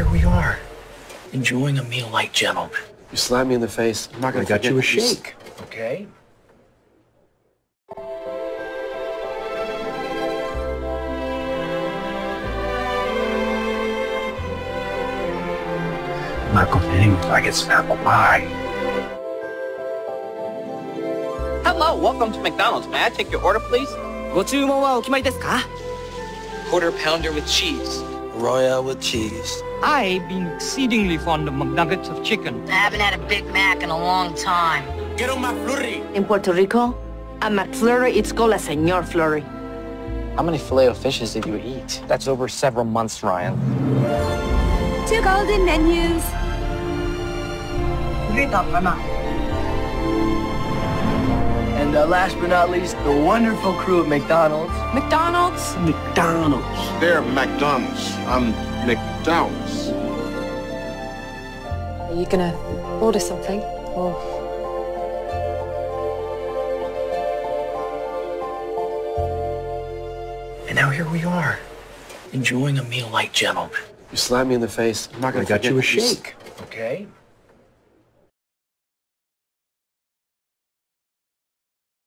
here we are, enjoying a meal like gentlemen. You slap me in the face. I'm not I gonna got forget you a that s- shake, okay? I'm not going anywhere. I get some apple pie. Hello, welcome to McDonald's. May I take your order, please? ご注文はお決まりですか Quarter pounder with cheese. Royale with cheese. I've been exceedingly fond of McNuggets of chicken. I haven't had a Big Mac in a long time. Get on my flurry. In Puerto Rico, a McFlurry it's called a Señor Flurry. How many filet o fishes did you eat? That's over several months, Ryan. Two golden menus. And uh, last but not least, the wonderful crew of McDonald's. McDonald's. McDonald's. They're McDonald's. I'm McDowell's. Are you gonna order something? Or And now here we are, enjoying a meal like gentlemen. You slap me in the face. I'm not gonna got you a shake, okay?